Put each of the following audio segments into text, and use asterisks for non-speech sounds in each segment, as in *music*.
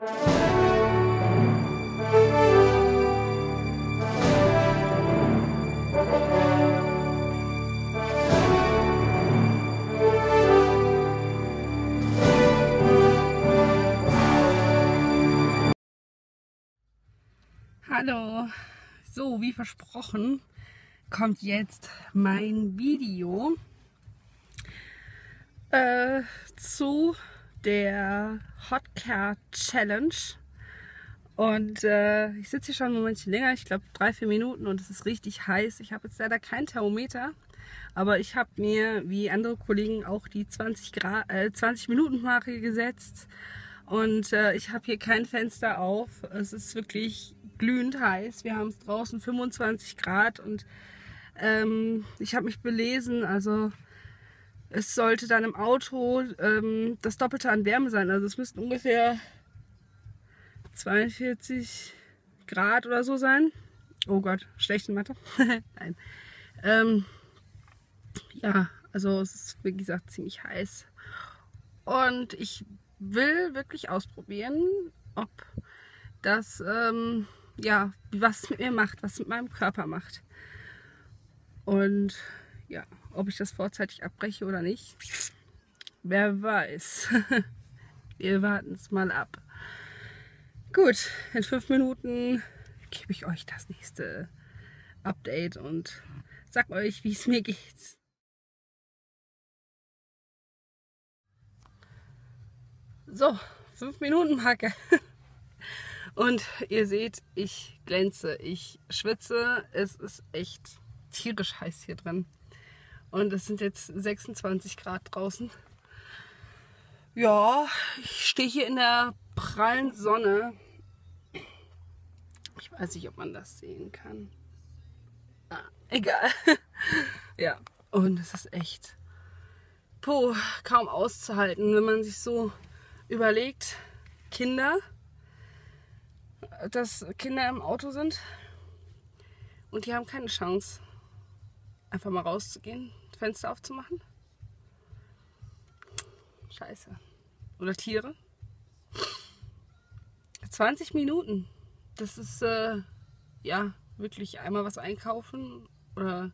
Hallo, so wie versprochen kommt jetzt mein Video äh, zu der Hot Care Challenge. Und äh, ich sitze hier schon ein Moment länger, ich glaube drei, vier Minuten und es ist richtig heiß. Ich habe jetzt leider kein Thermometer, aber ich habe mir wie andere Kollegen auch die 20, Grad, äh, 20 Minuten Marke gesetzt. Und äh, ich habe hier kein Fenster auf. Es ist wirklich glühend heiß. Wir haben es draußen 25 Grad und ähm, ich habe mich belesen, also es sollte dann im Auto ähm, das Doppelte an Wärme sein. Also es müssten ungefähr 42 Grad oder so sein. Oh Gott, schlechte Mathe. *laughs* Nein. Ähm, ja, also es ist wie gesagt ziemlich heiß. Und ich will wirklich ausprobieren, ob das, ähm, ja, was es mit mir macht, was es mit meinem Körper macht. Und ja, ob ich das vorzeitig abbreche oder nicht, wer weiß. *laughs* Wir warten es mal ab. Gut, in fünf Minuten gebe ich euch das nächste Update und sag euch, wie es mir geht. So, fünf Minuten Marke. *laughs* Und ihr seht, ich glänze, ich schwitze. Es ist echt tierisch heiß hier drin. Und es sind jetzt 26 Grad draußen. Ja, ich stehe hier in der prallen Sonne. Ich weiß nicht, ob man das sehen kann. Ah, egal. *laughs* ja, und es ist echt puh, kaum auszuhalten, wenn man sich so überlegt, Kinder, dass Kinder im Auto sind und die haben keine Chance, einfach mal rauszugehen, Fenster aufzumachen. Scheiße. Oder Tiere. 20 Minuten. Das ist äh, ja wirklich einmal was einkaufen oder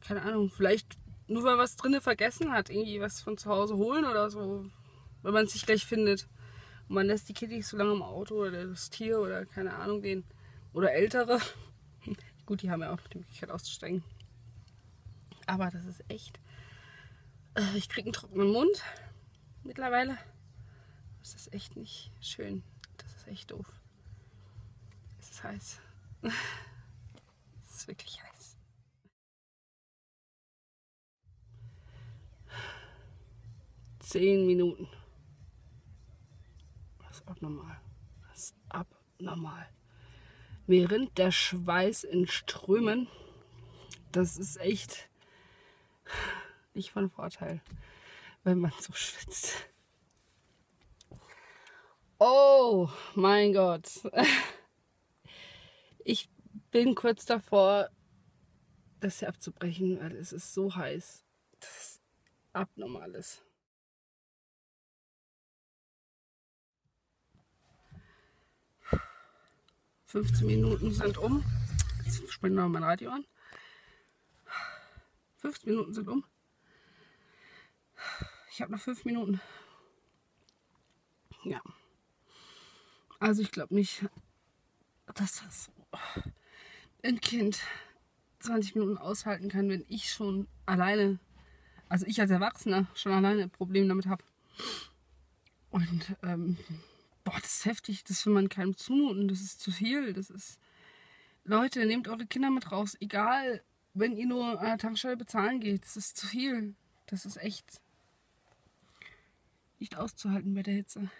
keine Ahnung, vielleicht nur weil was drinne vergessen hat, irgendwie was von zu Hause holen oder so, wenn man es sich gleich findet. Und man lässt die Kitties so lange im Auto oder das Tier oder keine Ahnung den oder ältere. Gut, die haben ja auch die Möglichkeit auszusteigen. Aber das ist echt. Äh, ich kriege einen trockenen Mund mittlerweile. Das ist echt nicht schön. Das ist echt doof. Es ist heiß. *laughs* Es ist wirklich heiß. Zehn Minuten. Das ist abnormal. Das ist abnormal. Mir rinnt der Schweiß in Strömen. Das ist echt nicht von Vorteil, wenn man so schwitzt. Oh mein Gott. Ich bin kurz davor, das hier abzubrechen, weil es ist so heiß. Das ist abnormales. 15 Minuten sind um. Jetzt springt noch mein Radio an. 15 Minuten sind um. Ich habe noch 5 Minuten. Ja. Also ich glaube nicht, dass das ein Kind 20 Minuten aushalten kann, wenn ich schon alleine, also ich als Erwachsener schon alleine ein Problem damit habe. Und ähm, boah, das ist heftig, das will man keinem zumuten, das ist zu viel, das ist... Leute, nehmt eure Kinder mit raus, egal wenn ihr nur an der Tankstelle bezahlen geht, das ist zu viel. Das ist echt nicht auszuhalten bei der Hitze.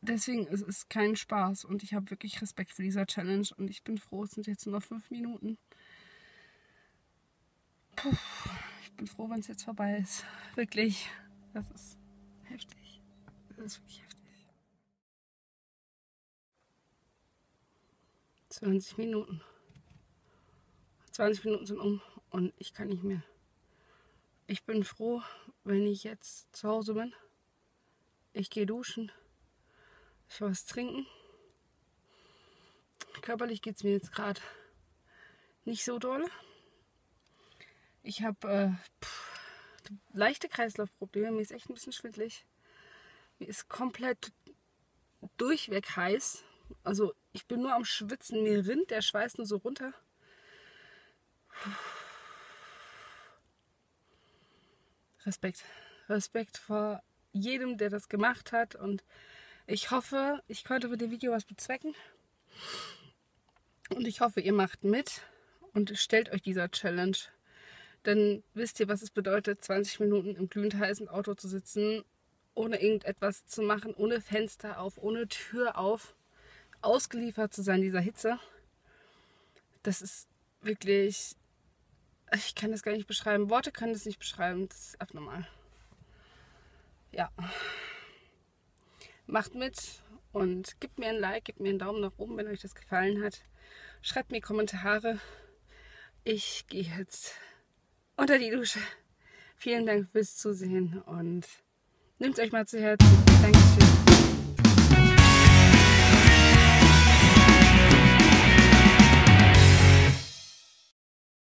Deswegen ist es kein Spaß und ich habe wirklich Respekt für dieser Challenge und ich bin froh, es sind jetzt nur noch fünf Minuten. Puh, ich bin froh, wenn es jetzt vorbei ist. Wirklich. Das ist heftig. Das ist wirklich heftig. 20 Minuten. 20 Minuten sind um und ich kann nicht mehr. Ich bin froh, wenn ich jetzt zu Hause bin Ich gehe duschen. Ich will was trinken. Körperlich geht es mir jetzt gerade nicht so doll. Ich habe äh, leichte Kreislaufprobleme. Mir ist echt ein bisschen schwindlig. Mir ist komplett durchweg heiß. Also ich bin nur am Schwitzen. Mir rinnt der Schweiß nur so runter. Respekt. Respekt vor jedem, der das gemacht hat. Und ich hoffe, ich konnte mit dem Video was bezwecken. Und ich hoffe, ihr macht mit und stellt euch dieser Challenge. Denn wisst ihr, was es bedeutet, 20 Minuten im glühend heißen Auto zu sitzen, ohne irgendetwas zu machen, ohne Fenster auf, ohne Tür auf, ausgeliefert zu sein dieser Hitze. Das ist wirklich, ich kann das gar nicht beschreiben. Worte können das nicht beschreiben. Das ist abnormal ja, macht mit und gebt mir ein Like, gebt mir einen Daumen nach oben, wenn euch das gefallen hat. Schreibt mir Kommentare. Ich gehe jetzt unter die Dusche. Vielen Dank fürs Zusehen und nehmt euch mal zu Herzen. Dankeschön.